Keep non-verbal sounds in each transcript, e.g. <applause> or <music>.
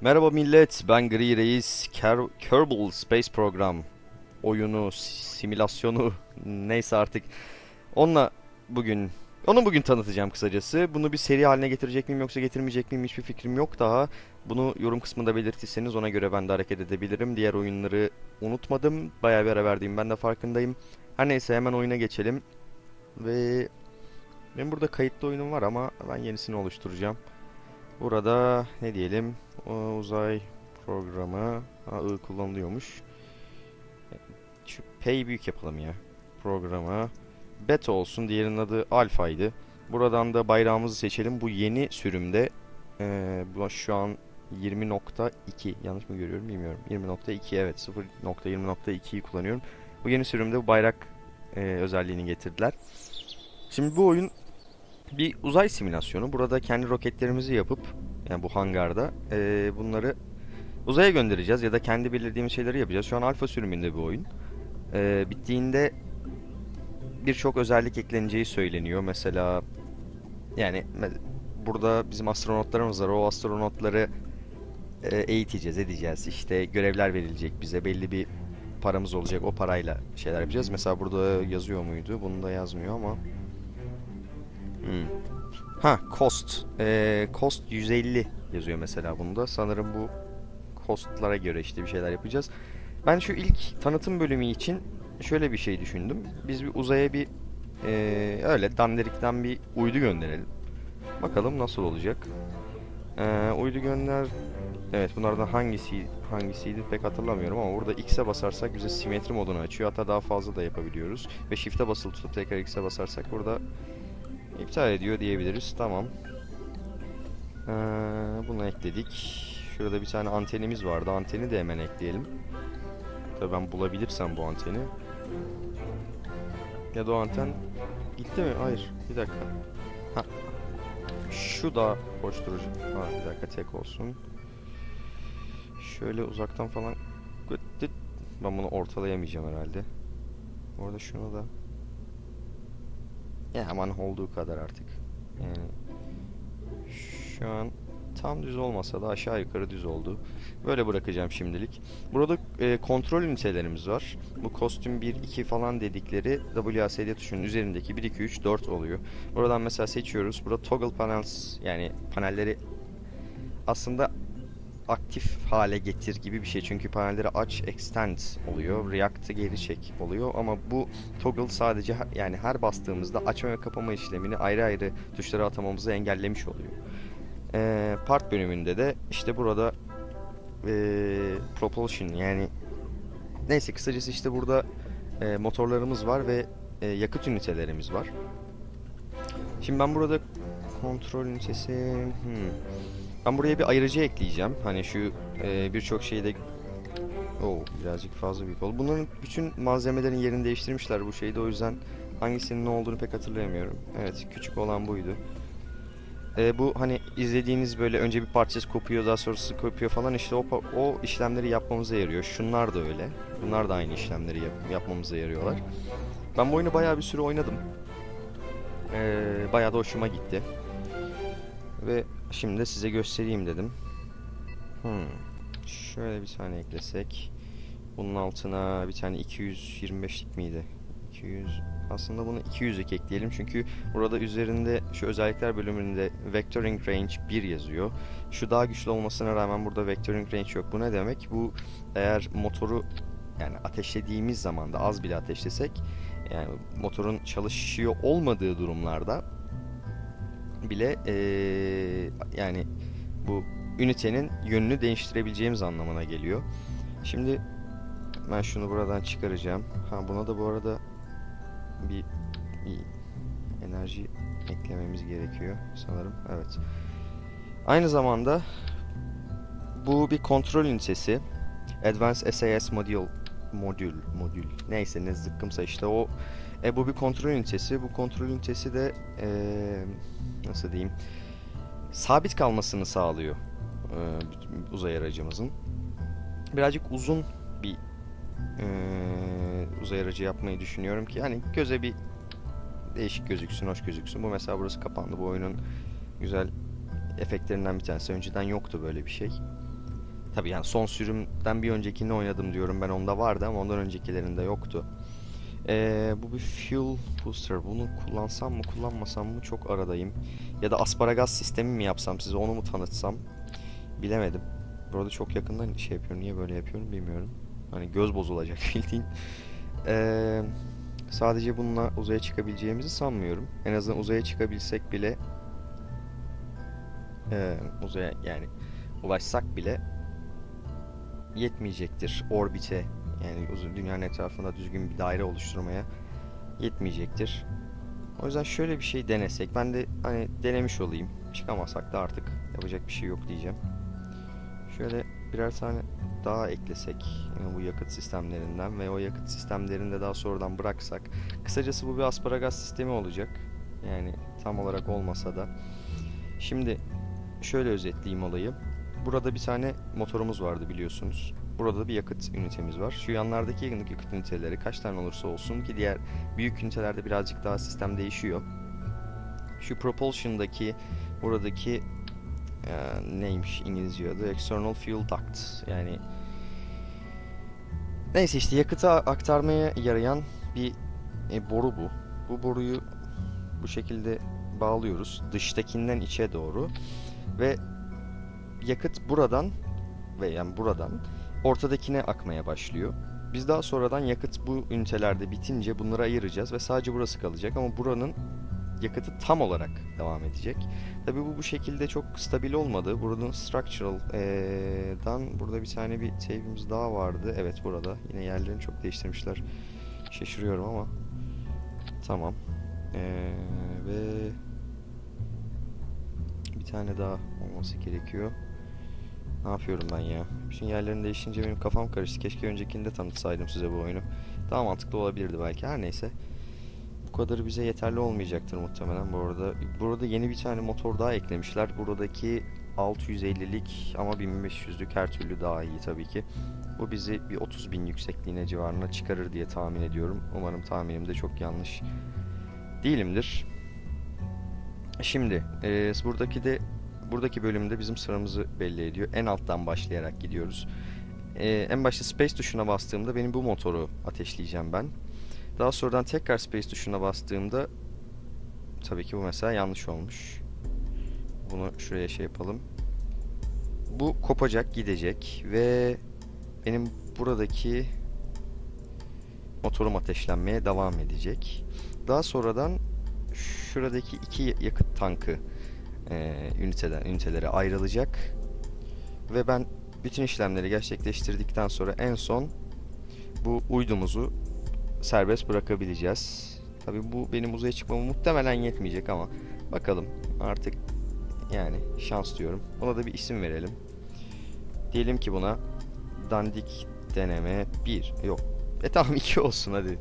Merhaba millet, ben Gri Reis. Ker- Kerbal Space Program oyunu, simülasyonu <laughs> neyse artık. Onunla bugün, onu bugün tanıtacağım kısacası. Bunu bir seri haline getirecek miyim yoksa getirmeyecek miyim hiçbir fikrim yok daha. Bunu yorum kısmında belirtirseniz ona göre ben de hareket edebilirim. Diğer oyunları unutmadım. Bayağı bir ara verdiğim ben de farkındayım. Her neyse hemen oyuna geçelim. Ve benim burada kayıtlı oyunum var ama ben yenisini oluşturacağım. Burada ne diyelim? Uzay programı ha, I kullanılıyormuş. Şu P'yi büyük yapalım ya. Programa. Beta olsun. Diğerinin adı Alfa'ydı. Buradan da bayrağımızı seçelim. Bu yeni sürümde eee, bu şu an 20.2 yanlış mı görüyorum bilmiyorum. 20.2 evet 0.20.2'yi kullanıyorum. Bu yeni sürümde bu bayrak eee, özelliğini getirdiler. Şimdi bu oyun bir uzay simülasyonu. Burada kendi roketlerimizi yapıp yani bu hangarda eee, bunları uzaya göndereceğiz ya da kendi belirlediğimiz şeyleri yapacağız. Şu an alfa sürümünde bir oyun. Eee, bittiğinde birçok özellik ekleneceği söyleniyor. Mesela yani burada bizim astronotlarımız var. O astronotları eee, eğiteceğiz, edeceğiz. İşte görevler verilecek bize. Belli bir paramız olacak. O parayla şeyler yapacağız. Mesela burada yazıyor muydu? Bunda yazmıyor ama. Hmm. Ha, cost. Ee, cost 150 yazıyor mesela bunda. Sanırım bu costlara göre işte bir şeyler yapacağız. Ben şu ilk tanıtım bölümü için şöyle bir şey düşündüm. Biz bir uzaya bir ee, öyle dandirikten bir uydu gönderelim. Bakalım nasıl olacak. Ee, uydu gönder. Evet bunlardan hangisi hangisiydi pek hatırlamıyorum ama burada X'e basarsak bize simetri modunu açıyor. Hatta daha fazla da yapabiliyoruz. Ve Shift'e basılı tutup tekrar X'e basarsak burada iptal ediyor diyebiliriz. Tamam. Ee, bunu ekledik. Şurada bir tane antenimiz vardı. Anteni de hemen ekleyelim. Tabii ben bulabilirsem bu anteni. Ya da o anten gitti mi? Hayır. Bir dakika. Ha. Şu da koşturucu. Ha bir dakika tek olsun. Şöyle uzaktan falan. Ben bunu ortalayamayacağım herhalde. Orada şunu da. Ya aman olduğu kadar artık. Yani şu an tam düz olmasa da aşağı yukarı düz oldu. Böyle bırakacağım şimdilik. Burada e, kontrol ünitelerimiz var. Bu kostüm 1, 2 falan dedikleri WASD tuşunun üzerindeki 1, 2, 3, 4 oluyor. Buradan mesela seçiyoruz. Burada toggle panels yani panelleri aslında aktif hale getir gibi bir şey. Çünkü panelleri aç, extend oluyor. React'ı geri çek oluyor. Ama bu toggle sadece yani her bastığımızda açma ve kapama işlemini ayrı ayrı tuşlara atamamızı engellemiş oluyor. Ee, part bölümünde de işte burada ee, propulsion yani neyse kısacası işte burada ee, motorlarımız var ve ee, yakıt ünitelerimiz var. Şimdi ben burada kontrol ünitesi hmm. Ben buraya bir ayırıcı ekleyeceğim. Hani şu e, birçok şeyde Oo, birazcık fazla büyük oldu. Bunların bütün malzemelerin yerini değiştirmişler bu şeyde. O yüzden hangisinin ne olduğunu pek hatırlayamıyorum. Evet, küçük olan buydu. E, bu hani izlediğiniz böyle önce bir parçası kopuyor, daha sonrası kopuyor falan işte o, o işlemleri yapmamıza yarıyor. Şunlar da öyle. Bunlar da aynı işlemleri yap- yapmamıza yarıyorlar. Ben bu oyunu bayağı bir süre oynadım. E, bayağı da hoşuma gitti. Ve şimdi de size göstereyim dedim. Hmm. Şöyle bir tane eklesek. Bunun altına bir tane 225'lik miydi? 200 aslında bunu 200'lük ekleyelim çünkü burada üzerinde şu özellikler bölümünde vectoring range 1 yazıyor. Şu daha güçlü olmasına rağmen burada vectoring range yok. Bu ne demek? Bu eğer motoru yani ateşlediğimiz zaman da az bile ateşlesek yani motorun çalışıyor olmadığı durumlarda bile eee, yani bu ünitenin yönünü değiştirebileceğimiz anlamına geliyor. Şimdi ben şunu buradan çıkaracağım. Ha buna da bu arada bir, bir enerji eklememiz gerekiyor sanırım. Evet. Aynı zamanda bu bir kontrol ünitesi. Advanced SAS Module modül modül neyse ne zıkkımsa işte o e, bu bir kontrol ünitesi. Bu kontrol ünitesi de eee, nasıl diyeyim sabit kalmasını sağlıyor bütün uzay aracımızın. Birazcık uzun bir eee, uzay aracı yapmayı düşünüyorum ki hani göze bir değişik gözüksün, hoş gözüksün. Bu mesela burası kapandı. Bu oyunun güzel efektlerinden bir tanesi. Önceden yoktu böyle bir şey. Tabii yani son sürümden bir öncekini oynadım diyorum ben onda vardı ama ondan öncekilerinde yoktu. Ee, bu bir fuel booster. Bunu kullansam mı kullanmasam mı çok aradayım. Ya da asparagas sistemi mi yapsam size onu mu tanıtsam bilemedim. Burada çok yakından şey yapıyorum. Niye böyle yapıyorum bilmiyorum. Hani göz bozulacak <laughs> bildiğin. Ee, sadece bununla uzaya çıkabileceğimizi sanmıyorum. En azından uzaya çıkabilsek bile e, uzaya yani ulaşsak bile yetmeyecektir orbite yani dünyanın etrafında düzgün bir daire oluşturmaya yetmeyecektir. O yüzden şöyle bir şey denesek. Ben de hani denemiş olayım. Çıkamasak da artık yapacak bir şey yok diyeceğim. Şöyle birer tane daha eklesek yani bu yakıt sistemlerinden ve o yakıt sistemlerini de daha sonradan bıraksak. Kısacası bu bir asparagas sistemi olacak. Yani tam olarak olmasa da. Şimdi şöyle özetleyeyim olayı. Burada bir tane motorumuz vardı biliyorsunuz. Burada da bir yakıt ünitemiz var. Şu yanlardaki yakıt üniteleri kaç tane olursa olsun ki diğer büyük ünitelerde birazcık daha sistem değişiyor. Şu propulsion'daki buradaki e, neymiş İngilizce adı? External Fuel Duct. Yani neyse işte yakıtı aktarmaya yarayan bir e, boru bu. Bu boruyu bu şekilde bağlıyoruz dıştakinden içe doğru ve yakıt buradan ve yani buradan ortadakine akmaya başlıyor. Biz daha sonradan yakıt bu ünitelerde bitince bunları ayıracağız ve sadece burası kalacak ama buranın yakıtı tam olarak devam edecek. Tabi bu bu şekilde çok stabil olmadı. Buranın structural'dan burada bir tane bir save'imiz daha vardı. Evet burada. Yine yerlerini çok değiştirmişler. Şaşırıyorum ama. Tamam. Ee, ve bir tane daha olması gerekiyor. Ne yapıyorum ben ya? Bütün yerlerini değişince benim kafam karıştı. Keşke öncekinde tanıtsaydım size bu oyunu. Daha mantıklı olabilirdi belki. Her neyse. Bu kadarı bize yeterli olmayacaktır muhtemelen bu arada. Burada yeni bir tane motor daha eklemişler. Buradaki 650'lik ama 1500'lük her türlü daha iyi tabii ki. Bu bizi bir 30 bin yüksekliğine civarına çıkarır diye tahmin ediyorum. Umarım tahminim de çok yanlış değilimdir. Şimdi e, buradaki de buradaki bölümde bizim sıramızı belli ediyor. En alttan başlayarak gidiyoruz. E, en başta space tuşuna bastığımda benim bu motoru ateşleyeceğim ben. Daha sonradan tekrar space tuşuna bastığımda tabii ki bu mesela yanlış olmuş. Bunu şuraya şey yapalım. Bu kopacak, gidecek ve benim buradaki motorum ateşlenmeye devam edecek. Daha sonradan şuradaki iki yakıt tankı e, üniteden ünitelere ayrılacak ve ben bütün işlemleri gerçekleştirdikten sonra en son bu uydumuzu serbest bırakabileceğiz. Tabi bu benim uzaya çıkmama muhtemelen yetmeyecek ama bakalım artık yani şans diyorum. Ona da bir isim verelim. Diyelim ki buna dandik deneme 1 yok. E tamam <laughs> 2 olsun hadi.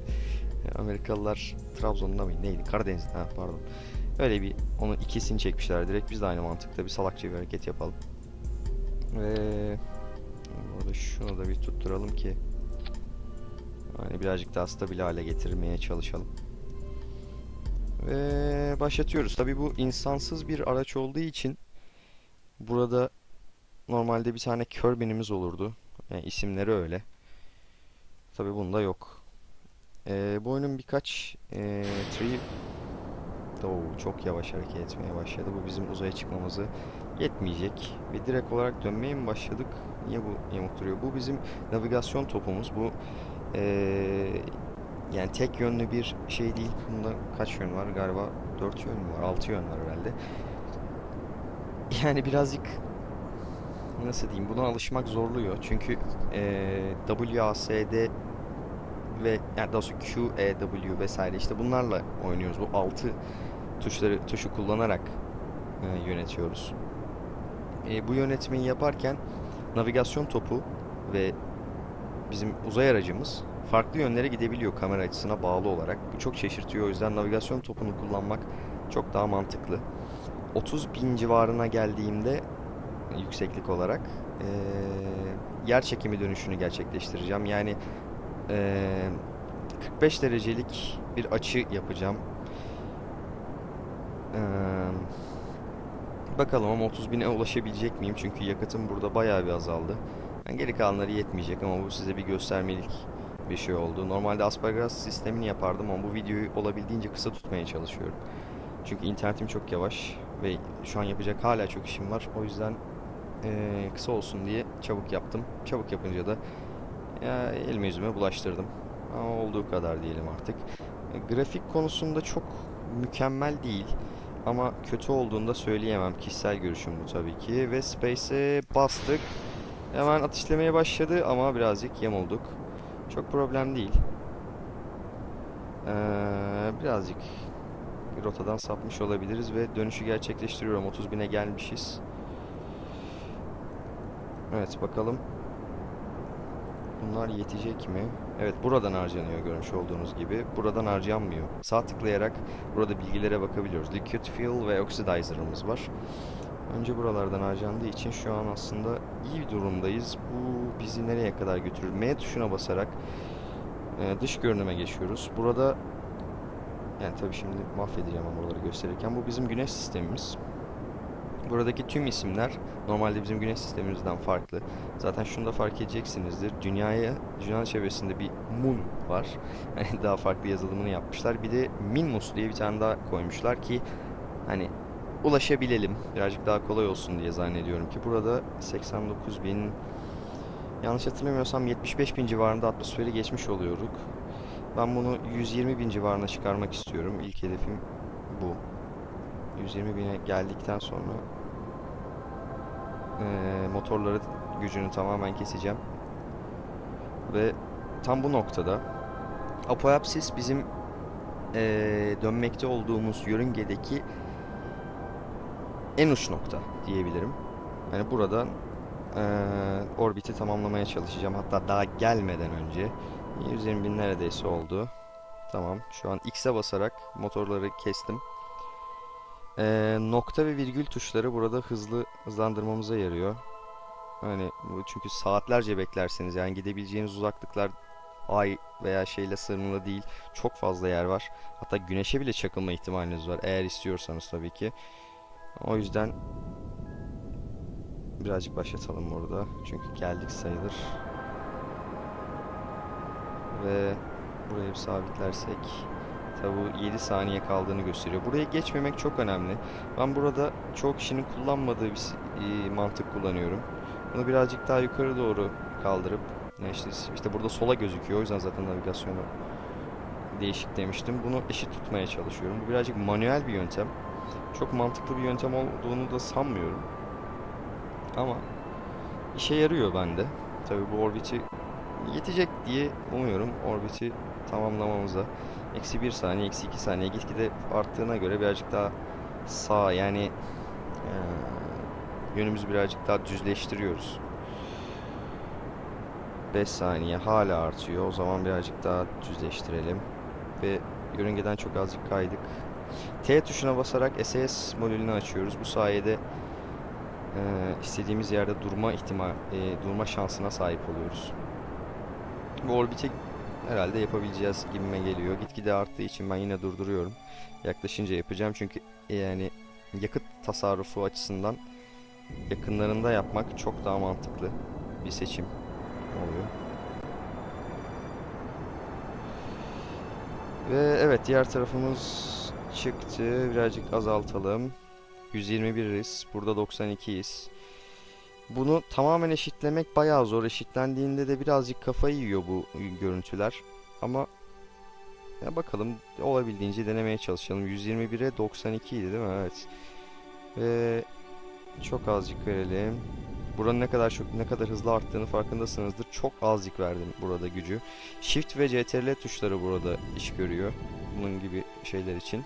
Amerikalılar Trabzon'da mıydı? Neydi? Karadeniz'de. Ha pardon. Öyle bir onun ikisini çekmişler direkt. Biz de aynı mantıkta bir salakça bir hareket yapalım. Ve burada şunu da bir tutturalım ki hani birazcık daha stabil hale getirmeye çalışalım. Ve başlatıyoruz. Tabi bu insansız bir araç olduğu için burada normalde bir tane Kirby'nimiz olurdu. Yani isimleri öyle. Tabi bunda yok. Ee, bu oyunun birkaç e, tree Oo, çok yavaş hareket etmeye başladı. Bu bizim uzaya çıkmamızı yetmeyecek. Ve direkt olarak dönmeye mi başladık? Niye bu yamuk duruyor? Bu bizim navigasyon topumuz. Bu ee, yani tek yönlü bir şey değil. Bunda kaç yön var? Galiba 4 yön mü var? 6 yön var herhalde. Yani birazcık nasıl diyeyim buna alışmak zorluyor. Çünkü ee, WASD ve yani daha sonra Q, E, W vesaire işte bunlarla oynuyoruz. Bu 6 tuşları tuşu kullanarak e, yönetiyoruz. E, bu yönetmeyi yaparken navigasyon topu ve bizim uzay aracımız farklı yönlere gidebiliyor kamera açısına bağlı olarak. Bu çok şaşırtıyor. O yüzden navigasyon topunu kullanmak çok daha mantıklı. 30 bin civarına geldiğimde yükseklik olarak e, yer çekimi dönüşünü gerçekleştireceğim. Yani e, 45 derecelik bir açı yapacağım. Bakalım ama 30 bine ulaşabilecek miyim? Çünkü yakıtım burada bayağı bir azaldı. Yani geri kalanları yetmeyecek ama bu size bir göstermelik bir şey oldu. Normalde asparagas sistemini yapardım ama bu videoyu olabildiğince kısa tutmaya çalışıyorum. Çünkü internetim çok yavaş ve şu an yapacak hala çok işim var. O yüzden eee, kısa olsun diye çabuk yaptım. Çabuk yapınca da ya, elime yüzüme bulaştırdım. Ama olduğu kadar diyelim artık. E, grafik konusunda çok mükemmel değil. Ama kötü olduğunu da söyleyemem. Kişisel görüşüm bu tabii ki. Ve Space'e bastık. Hemen ateşlemeye başladı ama birazcık yamulduk. Çok problem değil. Ee, birazcık rotadan sapmış olabiliriz ve dönüşü gerçekleştiriyorum. 30 bine gelmişiz. Evet bakalım. Bunlar yetecek mi? Evet buradan harcanıyor görmüş olduğunuz gibi. Buradan harcanmıyor. Sağ tıklayarak burada bilgilere bakabiliyoruz. Liquid Fuel ve Oxidizer'ımız var. Önce buralardan harcandığı için şu an aslında iyi bir durumdayız. Bu bizi nereye kadar götürür? M tuşuna basarak e, dış görünüme geçiyoruz. Burada yani tabii şimdi mahvedeceğim ama buraları gösterirken bu bizim güneş sistemimiz. Buradaki tüm isimler normalde bizim güneş sistemimizden farklı. Zaten şunu da fark edeceksinizdir. Dünyaya, dünya çevresinde bir Moon var. <laughs> Yani daha farklı yazılımını yapmışlar. Bir de Minmus diye bir tane daha koymuşlar ki hani ulaşabilelim. Birazcık daha kolay olsun diye zannediyorum ki. Burada 89 bin yanlış hatırlamıyorsam 75 bin civarında atmosferi geçmiş oluyorduk. Ben bunu 120 bin civarına çıkarmak istiyorum. İlk hedefim bu. 120 bine geldikten sonra eee motorları gücünü tamamen keseceğim. Ve tam bu noktada Apoapsis bizim eee, dönmekte olduğumuz yörüngedeki en uç nokta diyebilirim. Yani buradan eee, orbiti tamamlamaya çalışacağım. Hatta daha gelmeden önce 120 bin neredeyse oldu. Tamam. Şu an X'e basarak motorları kestim. Eee, nokta ve virgül tuşları burada hızlı hızlandırmamıza yarıyor. Hani çünkü saatlerce beklerseniz yani gidebileceğiniz uzaklıklar ay veya şeyle sınırlı değil. Çok fazla yer var. Hatta güneşe bile çakılma ihtimaliniz var eğer istiyorsanız tabii ki. O yüzden birazcık başlatalım burada. Çünkü geldik sayılır. Ve burayı bir sabitlersek bu 7 saniye kaldığını gösteriyor. Buraya geçmemek çok önemli. Ben burada çoğu kişinin kullanmadığı bir e, mantık kullanıyorum. Bunu birazcık daha yukarı doğru kaldırıp işte, işte burada sola gözüküyor. O yüzden zaten navigasyonu değişik demiştim. Bunu eşit tutmaya çalışıyorum. Bu birazcık manuel bir yöntem. Çok mantıklı bir yöntem olduğunu da sanmıyorum. Ama işe yarıyor bende. Tabii bu orbiti yetecek diye umuyorum. Orbiti tamamlamamıza. Eksi 1 saniye, eksi 2 saniye gitgide arttığına göre birazcık daha sağ yani eee, yönümüzü birazcık daha düzleştiriyoruz. 5 saniye hala artıyor. O zaman birazcık daha düzleştirelim. Ve yörüngeden çok azıcık kaydık. T tuşuna basarak SAS modülünü açıyoruz. Bu sayede eee, istediğimiz yerde durma ihtimal, eee, durma şansına sahip oluyoruz. Bu orbiti herhalde yapabileceğiz gibime geliyor. Gitgide arttığı için ben yine durduruyorum. Yaklaşınca yapacağım çünkü yani yakıt tasarrufu açısından yakınlarında yapmak çok daha mantıklı bir seçim oluyor. Ve evet diğer tarafımız çıktı. Birazcık azaltalım. 121'iz. Burada 92'yiz. Bunu tamamen eşitlemek bayağı zor. Eşitlendiğinde de birazcık kafayı yiyor bu görüntüler. Ama ya bakalım olabildiğince denemeye çalışalım. 121'e 92 idi değil mi? Evet. Ve çok azıcık verelim. Buranın ne kadar çok ne kadar hızlı arttığını farkındasınızdır. Çok azıcık verdim burada gücü. Shift ve CTRL tuşları burada iş görüyor. Bunun gibi şeyler için.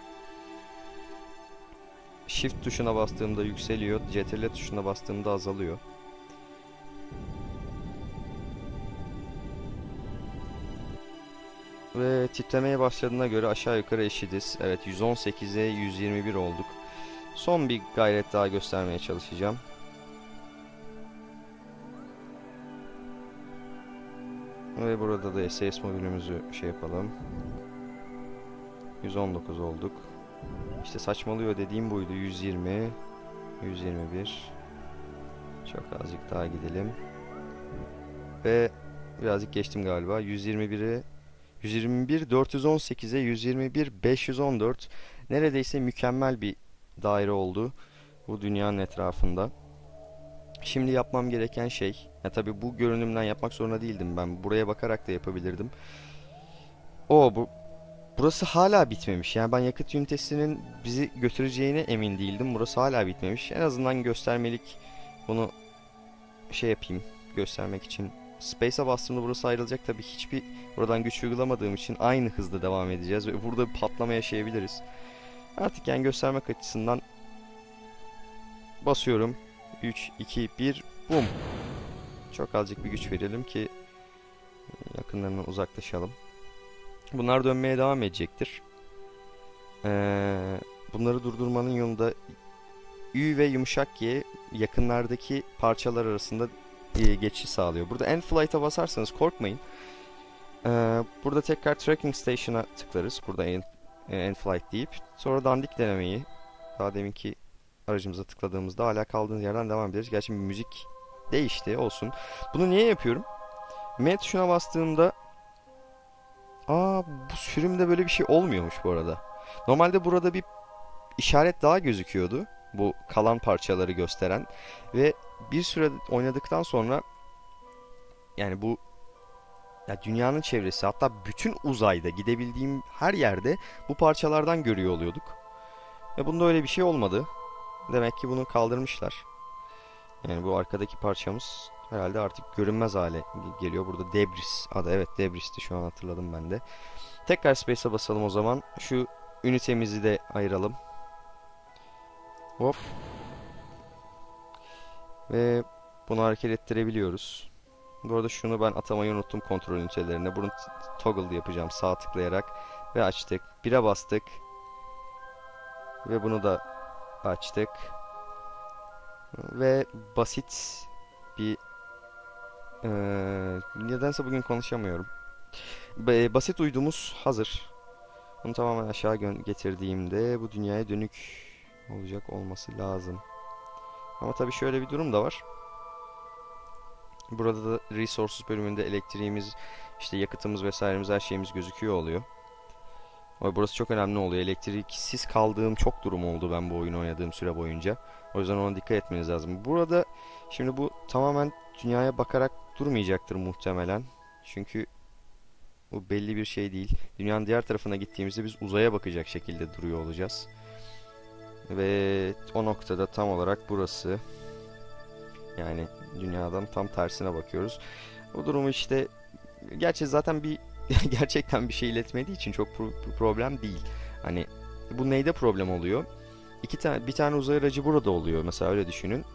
Shift tuşuna bastığımda yükseliyor. CTRL tuşuna bastığımda azalıyor. Ve titremeye başladığına göre aşağı yukarı eşitiz. Evet 118'e 121 olduk. Son bir gayret daha göstermeye çalışacağım. Ve burada da SAS modülümüzü şey yapalım. 119 olduk. İşte saçmalıyor dediğim buydu. 120 121. Çok azıcık daha gidelim. Ve birazcık geçtim galiba. 121'i 121 418'e 121 514 neredeyse mükemmel bir daire oldu bu dünyanın etrafında. Şimdi yapmam gereken şey, ya tabii bu görünümden yapmak zorunda değildim ben. Buraya bakarak da yapabilirdim. O bu burası hala bitmemiş. Yani ben yakıt ünitesinin bizi götüreceğine emin değildim. Burası hala bitmemiş. En azından göstermelik bunu şey yapayım, göstermek için. Space'a bastığımda burası ayrılacak tabii hiçbir buradan güç uygulamadığım için aynı hızda devam edeceğiz ve burada bir patlama yaşayabiliriz. Artık yani göstermek açısından basıyorum. 3, 2, 1, bum. Çok azıcık bir güç verelim ki yakınlarından uzaklaşalım. Bunlar dönmeye devam edecektir. Ee, bunları durdurmanın yolunda Ü ve yumuşak Y yakınlardaki parçalar arasında e, geçiş sağlıyor. Burada End Flight'a basarsanız korkmayın. Ee, burada tekrar Tracking Station'a tıklarız. Burada End, e, end Flight deyip. Sonra dandik denemeyi daha deminki aracımıza tıkladığımızda hala kaldığımız yerden devam ederiz. Gerçi müzik değişti olsun. Bunu niye yapıyorum? M tuşuna bastığımda Aa bu sürümde böyle bir şey olmuyormuş bu arada. Normalde burada bir işaret daha gözüküyordu. Bu kalan parçaları gösteren. Ve bir süre oynadıktan sonra yani bu ya dünyanın çevresi hatta bütün uzayda gidebildiğim her yerde bu parçalardan görüyor oluyorduk. Ve bunda öyle bir şey olmadı. Demek ki bunu kaldırmışlar. Yani bu arkadaki parçamız herhalde artık görünmez hale geliyor. Burada Debris adı evet Debris'ti şu an hatırladım ben de. Tekrar Space'e basalım o zaman. Şu ünitemizi de ayıralım. Hop. Ve bunu hareket ettirebiliyoruz. Bu arada şunu ben atamayı unuttum kontrol ünitelerine. Bunu toggle yapacağım sağ tıklayarak. Ve açtık. 1'e bastık. Ve bunu da açtık. Ve basit bir ee, nedense bugün konuşamıyorum. Basit uydumuz hazır. Bunu tamamen aşağı getirdiğimde bu dünyaya dönük olacak olması lazım. Ama tabii şöyle bir durum da var. Burada da resources bölümünde elektriğimiz, işte yakıtımız vesairemiz her şeyimiz gözüküyor oluyor. Ama burası çok önemli oluyor. Elektriksiz kaldığım çok durum oldu ben bu oyunu oynadığım süre boyunca. O yüzden ona dikkat etmeniz lazım. Burada şimdi bu tamamen dünyaya bakarak durmayacaktır muhtemelen. Çünkü bu belli bir şey değil. Dünyanın diğer tarafına gittiğimizde biz uzaya bakacak şekilde duruyor olacağız. Ve o noktada tam olarak burası. Yani dünyadan tam tersine bakıyoruz. Bu durumu işte gerçi zaten bir <laughs> gerçekten bir şey iletmediği için çok pro problem değil. Hani bu neyde problem oluyor? İki tane bir tane uzay aracı burada oluyor mesela öyle düşünün.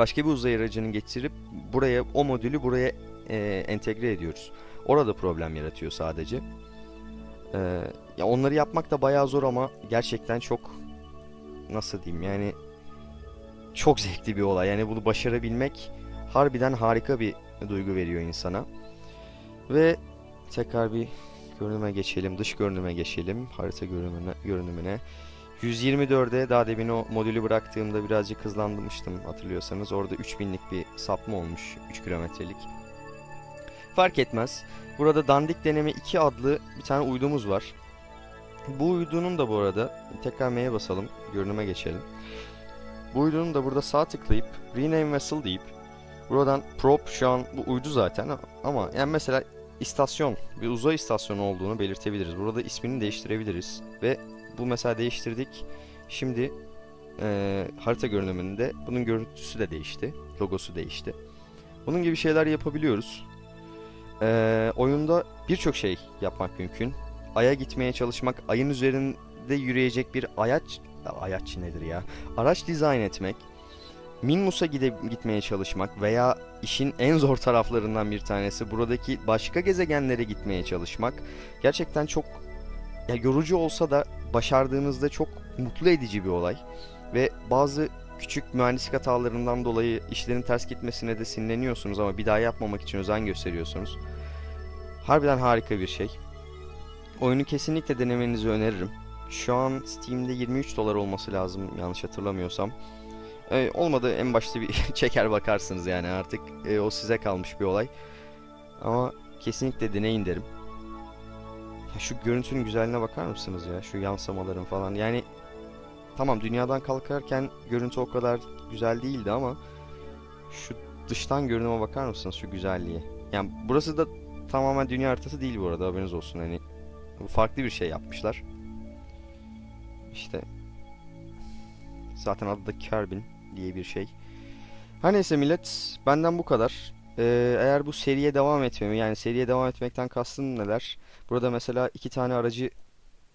Başka bir uzay aracını getirip buraya o modülü buraya e, entegre ediyoruz. Orada problem yaratıyor sadece. Ee, ya onları yapmak da bayağı zor ama gerçekten çok nasıl diyeyim yani çok zevkli bir olay. Yani bunu başarabilmek harbiden harika bir duygu veriyor insana. Ve tekrar bir görünüme geçelim. Dış görünüme geçelim. Harita görünümüne. görünümüne. 124'e daha demin o modülü bıraktığımda birazcık hızlandırmıştım hatırlıyorsanız. Orada 3000'lik bir sapma olmuş. 3 kilometrelik. Fark etmez. Burada Dandik Deneme 2 adlı bir tane uydumuz var. Bu uydunun da bu arada tekrar M'ye basalım. Görünüme geçelim. Bu uydunun da burada sağ tıklayıp Rename Vessel deyip buradan prop şu an bu uydu zaten ama yani mesela istasyon bir uzay istasyonu olduğunu belirtebiliriz. Burada ismini değiştirebiliriz ve bu mesela değiştirdik. Şimdi e, harita görünümünde bunun görüntüsü de değişti. Logosu değişti. Bunun gibi şeyler yapabiliyoruz. E, oyunda birçok şey yapmak mümkün. Ay'a gitmeye çalışmak, ayın üzerinde yürüyecek bir ayaç... Ayaç nedir ya? Araç dizayn etmek. Minmus'a gitmeye çalışmak veya işin en zor taraflarından bir tanesi buradaki başka gezegenlere gitmeye çalışmak. Gerçekten çok ya yorucu olsa da başardığınızda çok mutlu edici bir olay. Ve bazı küçük mühendislik hatalarından dolayı işlerin ters gitmesine de sinirleniyorsunuz ama bir daha yapmamak için özen gösteriyorsunuz. Harbiden harika bir şey. Oyunu kesinlikle denemenizi öneririm. Şu an Steam'de 23 dolar olması lazım yanlış hatırlamıyorsam. E, olmadı en başta bir <laughs> çeker bakarsınız yani artık e, o size kalmış bir olay. Ama kesinlikle deneyin derim. Ya şu görüntünün güzelliğine bakar mısınız ya? Şu yansımaların falan. Yani tamam dünyadan kalkarken görüntü o kadar güzel değildi ama şu dıştan görünüme bakar mısınız şu güzelliği? Yani burası da tamamen dünya haritası değil bu arada haberiniz olsun hani farklı bir şey yapmışlar. İşte zaten adı da Kerbin diye bir şey. Her neyse millet benden bu kadar. Ee, eğer bu seriye devam etmemi yani seriye devam etmekten kastım neler? Burada mesela iki tane aracı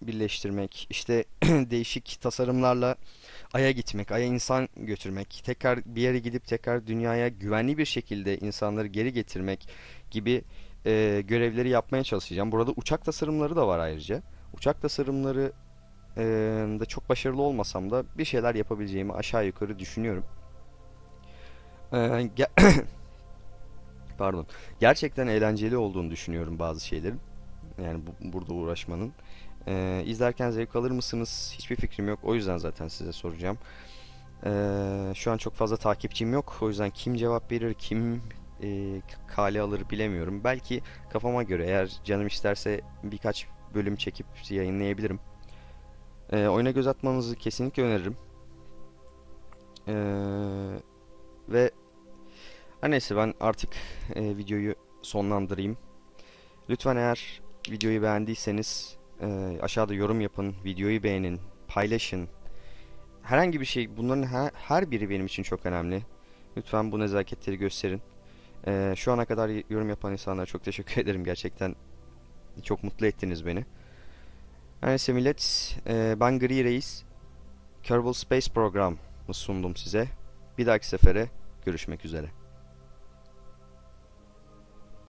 birleştirmek, işte <clears throat> değişik tasarımlarla Ay'a gitmek, Ay'a insan götürmek, tekrar bir yere gidip tekrar dünyaya güvenli bir şekilde insanları geri getirmek gibi e, görevleri yapmaya çalışacağım. Burada uçak tasarımları da var ayrıca. Uçak tasarımları e, da çok başarılı olmasam da bir şeyler yapabileceğimi aşağı yukarı düşünüyorum. E, ge- <clears throat> pardon. Gerçekten eğlenceli olduğunu düşünüyorum bazı şeylerin. Yani bu- burada uğraşmanın. E, izlerken zevk alır mısınız? Hiçbir fikrim yok. O yüzden zaten size soracağım. E, şu an çok fazla takipçim yok. O yüzden kim cevap verir, kim e, kale alır bilemiyorum. Belki kafama göre eğer canım isterse birkaç bölüm çekip yayınlayabilirim. E, oyuna göz atmanızı kesinlikle öneririm. E, ve her neyse ben artık e, videoyu sonlandırayım. Lütfen eğer videoyu beğendiyseniz e, aşağıda yorum yapın, videoyu beğenin, paylaşın. Herhangi bir şey, bunların her, her biri benim için çok önemli. Lütfen bu nezaketleri gösterin. E, şu ana kadar yorum yapan insanlara çok teşekkür <laughs> ederim gerçekten. Çok mutlu ettiniz beni. Her neyse millet, e, ben Gri Reis. Kerbal Space Program'ı sundum size. Bir dahaki sefere görüşmek üzere.